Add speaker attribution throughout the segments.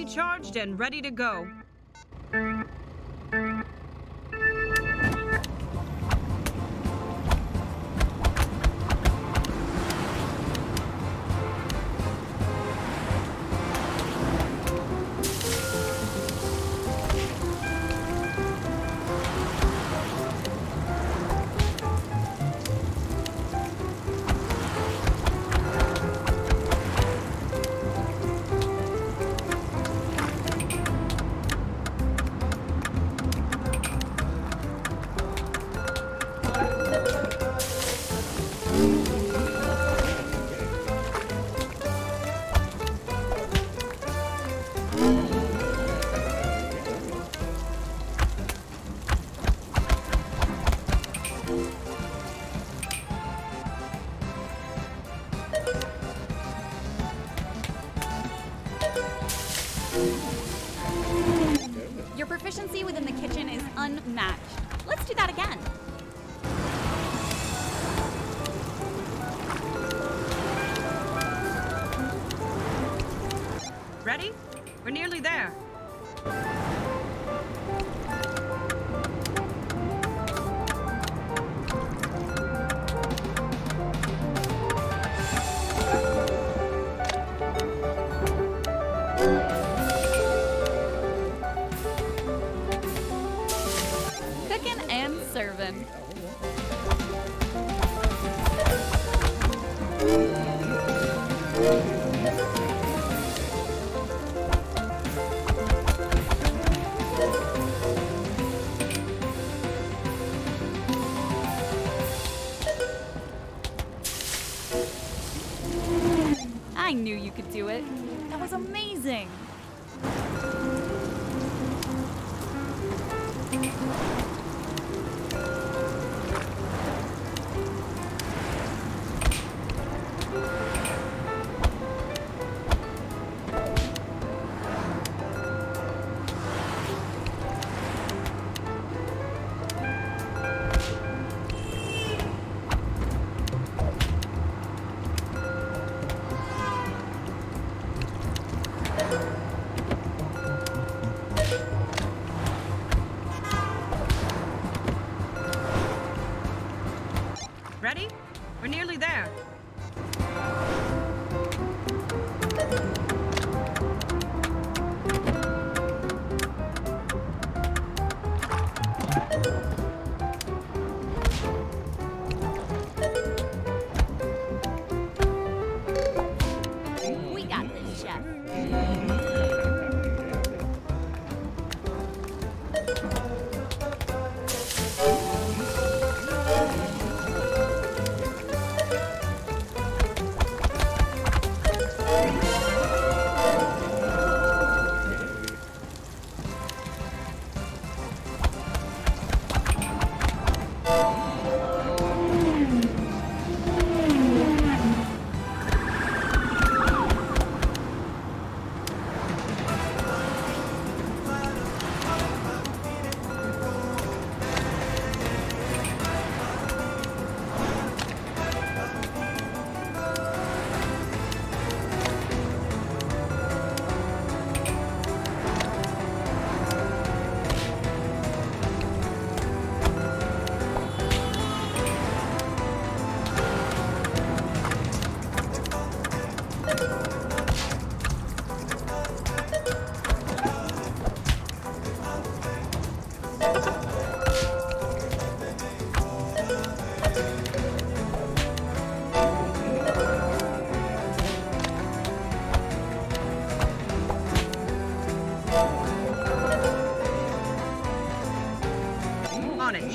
Speaker 1: fully charged and ready to go.
Speaker 2: Your proficiency within the kitchen is unmatched. Let's do that again.
Speaker 1: Ready? We're nearly there.
Speaker 2: I knew you could do it. That was amazing.
Speaker 1: Ready? We're nearly there.
Speaker 2: We got.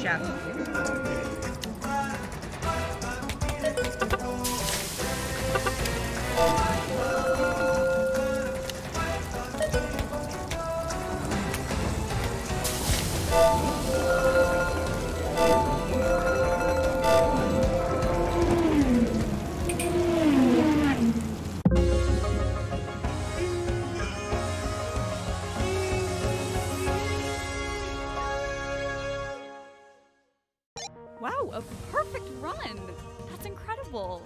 Speaker 1: On
Speaker 2: a perfect run. That's incredible.